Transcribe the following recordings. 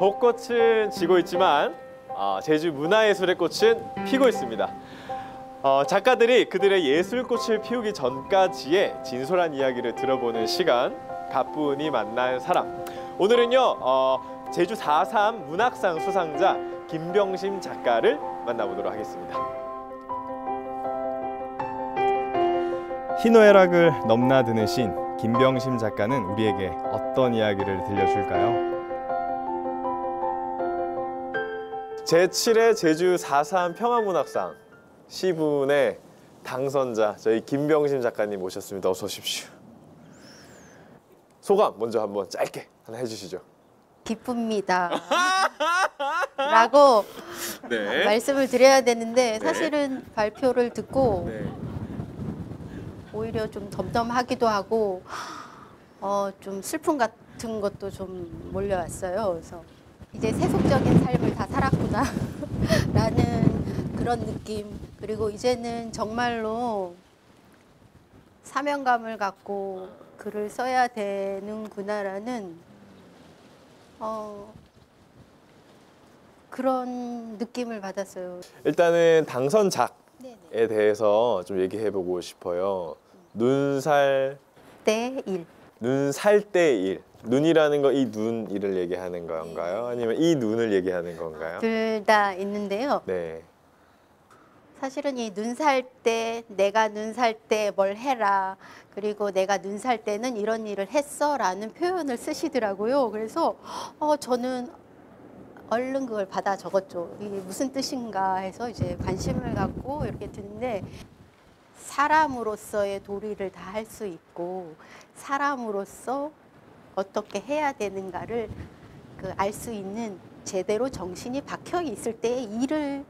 벚꽃은 지고 있지만 어, 제주 문화예술의 꽃은 피고 있습니다. 어, 작가들이 그들의 예술꽃을 피우기 전까지의 진솔한 이야기를 들어보는 시간 가뿐히 만난 사람 오늘은요 어, 제주 4.3 문학상 수상자 김병심 작가를 만나보도록 하겠습니다 희노애락을 넘나드는 신 김병심 작가는 우리에게 어떤 이야기를 들려줄까요? 제7회 제주 4.3 평화문학상 시분의 당선자 저희 김병심 작가님 모셨습니다. 어서 오십시오. 소감 먼저 한번 짧게 하나 해주시죠. 기쁩니다. 라고 네. 말씀을 드려야 되는데 네. 사실은 발표를 듣고 네. 오히려 좀 덤덤하기도 하고 어, 좀 슬픔 같은 것도 좀 몰려왔어요. 그래서 이제 세속적인 삶을 다 살았구나 라는 그런 느낌 그리고 이제는 정말로 사명감을 갖고 글을 써야 되는구나라는 어, 그런 느낌을 받았어요. 일단은 당선작에 네네. 대해서 좀 얘기해보고 싶어요. 눈살 때 일. 눈살 때 일. 눈이라는 거 이 눈이를 얘기하는 건가요? 아니면 이 눈을 얘기하는 건가요? 둘 다 있는데요. 네. 사실은 이 눈 살 때 내가 눈 살 때 뭘 해라 그리고 내가 눈 살 때는 이런 일을 했어라는 표현을 쓰시더라고요. 그래서 어 저는 얼른 그걸 받아 적었죠. 이게 무슨 뜻인가 해서 이제 관심을 갖고 이렇게 듣는데 사람으로서의 도리를 다 할 수 있고 사람으로서 어떻게 해야 되는가를 그 알 수 있는 제대로 정신이 박혀 있을 때의 일을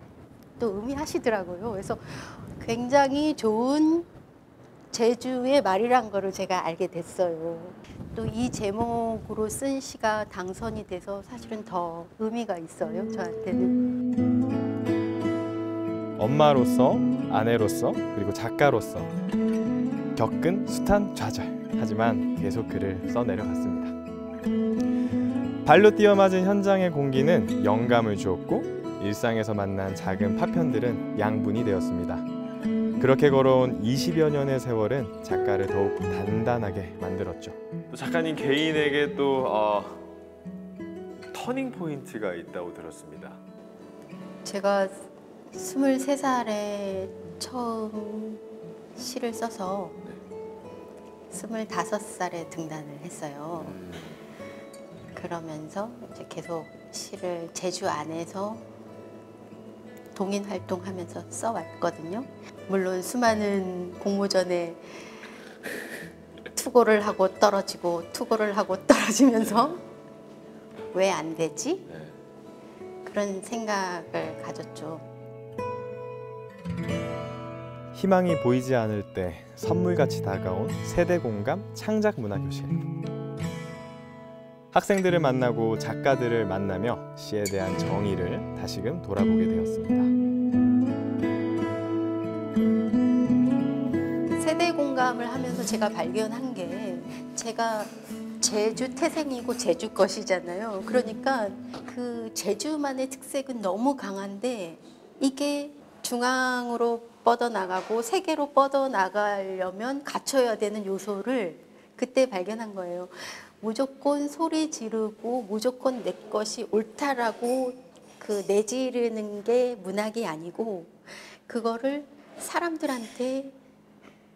또 의미하시더라고요. 그래서 굉장히 좋은 제주의 말이란 거를 제가 알게 됐어요. 또 이 제목으로 쓴 시가 당선이 돼서 사실은 더 의미가 있어요. 저한테는. 엄마로서, 아내로서, 그리고 작가로서 겪은 숱한 좌절. 하지만 계속 글을 써내려갔습니다. 발로 뛰어맞은 현장의 공기는 영감을 주었고 일상에서 만난 작은 파편들은 양분이 되었습니다. 그렇게 걸어온 20여 년의 세월은 작가를 더욱 단단하게 만들었죠. 또 작가님 개인에게 또 어, 터닝 포인트가 있다고 들었습니다. 제가 23살에 처음 시를 써서 25살에 등단을 했어요. 그러면서 이제 계속 시를 제주 안에서 동인 활동하면서 써왔거든요. 물론 수많은 공모전에 투고를 하고 떨어지고 투고를 하고 떨어지면서 왜 안 되지? 그런 생각을 가졌죠. 희망이 보이지 않을 때 선물같이 다가온 세대 공감 창작 문화 교실. 학생들을 만나고 작가들을 만나며 시에 대한 정의를 다시금 돌아보게 되었습니다. 세대 공감을 하면서 제가 발견한 게 제가 제주 태생이고 제주 것이잖아요. 그러니까 그 제주만의 특색은 너무 강한데 이게 중앙으로 뻗어나가고 세계로 뻗어나가려면 갖춰야 되는 요소를 그때 발견한 거예요. 무조건 소리 지르고 무조건 내 것이 옳다라고 그 내지르는 게 문학이 아니고 그거를 사람들한테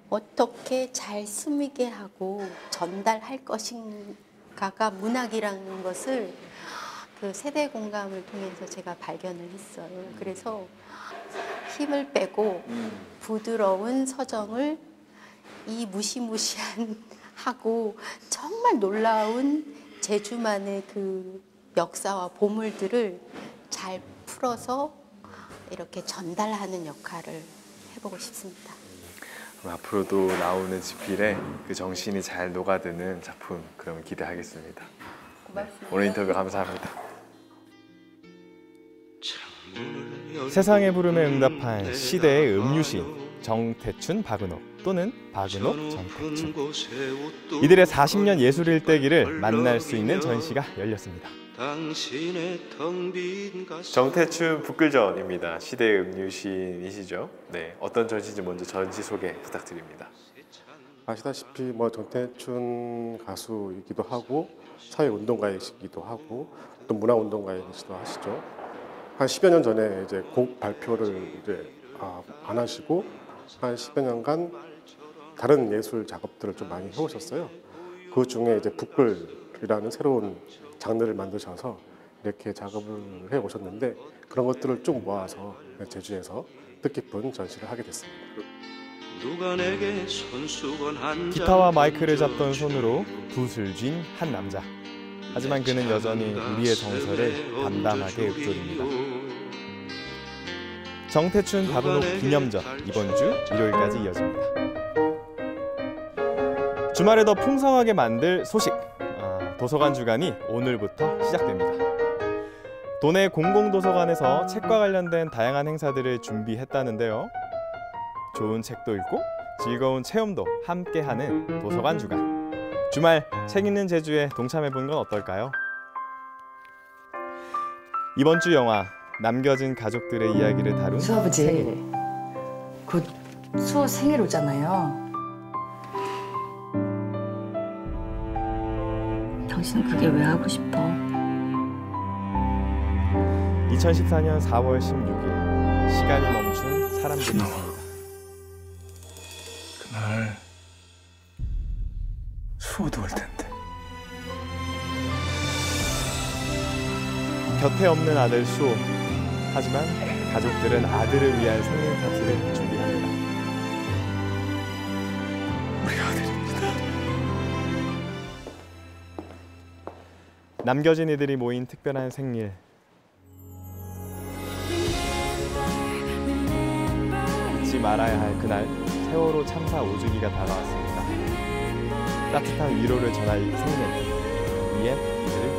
어떻게 잘 스미게 하고 전달할 것인가가 문학이라는 것을 그 세대 공감을 통해서 제가 발견을 했어요. 그래서 힘을 빼고 부드러운 서정을 이 무시무시한 하고 정말 놀라운 제주만의 그 역사와 보물들을 잘 풀어서 이렇게 전달하는 역할을 해보고 싶습니다. 앞으로도 나오는 지필에 그 정신이 잘 녹아드는 작품 그럼 기대하겠습니다. 고맙습니다. 오늘 인터뷰 감사합니다. 세상의 부름에 응답한 시대의 음유시인 정태춘 박은옥 또는 박은옥 정태춘 이들의 40년 예술 일대기를 만날 수 있는 전시가 열렸습니다. 정태춘 북글전입니다. 시대 음유 시인이시죠. 네, 어떤 전시인지 먼저 전시 소개 부탁드립니다. 아시다시피 뭐 정태춘 가수이기도 하고 사회 운동가이시기도 하고 또 문화 운동가이시기도 하시죠. 한 10여 년 전에 이제 곡 발표를 이제 아, 안 하시고 한 10여 년간 다른 예술 작업들을 좀 많이 해오셨어요. 그 중에 이제 북글이라는 새로운 장르를 만드셔서 이렇게 작업을 해 오셨는데 그런 것들을 쭉 모아서 제주에서 뜻깊은 전시를 하게 됐습니다. 기타와 잔 마이크를 잡던. 손으로 붓을 쥔 한 남자. 하지만 그는 여전히 우리의 정서를 담담하게 읊조립니다. 정태춘 다분옥 기념전 이번 주 일요일까지 이어집니다. 주말에 더 풍성하게 만들 소식 아, 도서관 주간이 오늘부터 시작됩니다. 도내 공공도서관에서 책과 관련된 다양한 행사들을 준비했다는데요. 좋은 책도 읽고 즐거운 체험도 함께하는 도서관 주간. 주말 책 읽는 제주에 동참해 본건 어떨까요? 이번 주 영화 남겨진 가족들의 이야기를 다룬 수아버지 곧 수호 생일 오잖아요. 당신은 그게 왜 하고 싶어? 2014년 4월 16일 시간이 멈춘 사람들이 있습니다. 수호도 올 텐데 곁에 없는 아들 수호. 하지만 가족들은 아들을 위한 생일 파티를 준비합니다. 우리 아들입니다. 남겨진 이들이 모인 특별한 생일. 잊지 말아야 할 그날 세월호 참사 5주기가 다가왔습니다. 따뜻한 위로를 전할 생일. 위에 이들을